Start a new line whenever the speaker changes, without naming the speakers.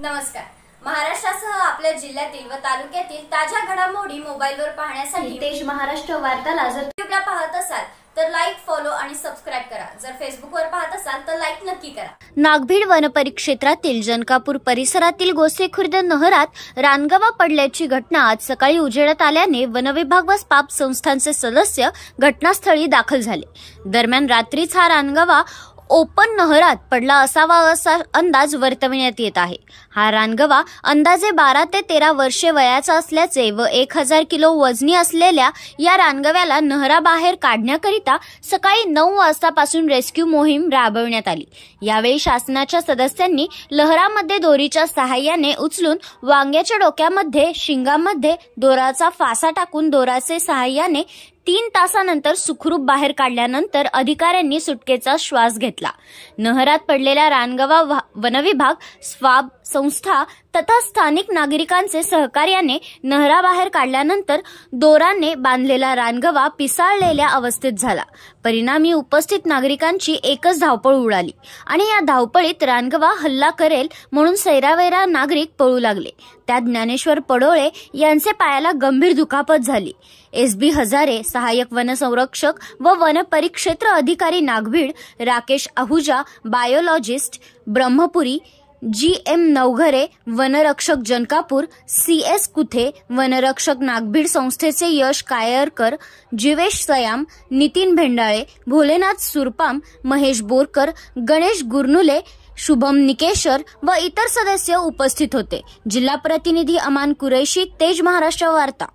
नमस्कार. महाराष्ट्रासह आपल्या जिल्ह्यातील व तालुक्यातील ताज्या घडामोडी मोबाईलवर पाहण्यासाठी
तेज महाराष्ट्र वार्ताला जर
युट्यूबला पाहत असाल तर लाईक फॉलो आणि सबस्क्राईब करा. जर फेसबुकवर पाहत असाल तर लाईक नक्की करा.
नागभीड वनपरिक्षेत्रातील जनकापूर परिसरातील गोसेखुर्द नहरात रानगवा पडल्याची घटना आज सकाळी उजेडात आल्याने वनविभाग व स्पाप संस्थांचे सदस्य घटनास्थळी दाखल झाले. दरम्यान रात्रीच हा रानगवा ओपन नहरात पडला असावा असा अंदाज वर्तविण्यात येत आहे. हा रानगवा अंदाजे बारा ते तेरा वर्षे वयाचा असल्याचे व एक हजार किलो वजनी असलेल्या या रानगव्याला नहराबाहेर काढण्याकरिता सकाळी नऊ वाजतापासून रेस्क्यू मोहीम राबविण्यात आली. यावेळी शासनाच्या सदस्यांनी लहरामध्ये दोरीच्या सहाय्याने उचलून वांग्याच्या डोक्यामध्ये शिंगामध्ये दोराचा फासा टाकून दोराचे सहाय्याने तीन तासानंतर सुखरूप बाहेर काढल्यानंतर अधिकाऱ्यांनी सुटकेचा श्वास घेतला. नहरात पडलेला रानगवा वा- वनविभाग स्वाब संस्था तथा स्थानिक नागरिकांचे सहकार्याने नहराबाहेर काढल्यानंतर दोराने बांधलेला रानगवा पिसाळलेल्या अवस्थेत झाला. परिणामी उपस्थित नागरिकांची एकच धावपळ उडाली आणि या धावपळीत रानगवा हल्ला करेल म्हणून सैरावैरा नागरिक पळू लागले. त्यात ज्ञानेश्वर पडोळे यांचे पायाला गंभीर दुखापत झाली. एस बी हजारे सहाय्यक वनसंरक्षक व वनपरिक्षेत्र अधिकारी Nagbhid Rakesh Ahuja biologist Brahmapuri G M Navghare वनरक्षक जनकापूर सी एस कुथे वनरक्षक नागभीड संस्थेचे यश कायरकर जीवेश सयाम नितीन भेंडाळे भोलेनाथ सुरपाम महेश बोरकर गणेश गुरनुले शुभम निकेशर व इतर सदस्य उपस्थित होते. जिल्हा प्रतिनिधी अमान कुरैशी तेज महाराष्ट्र वार्ता.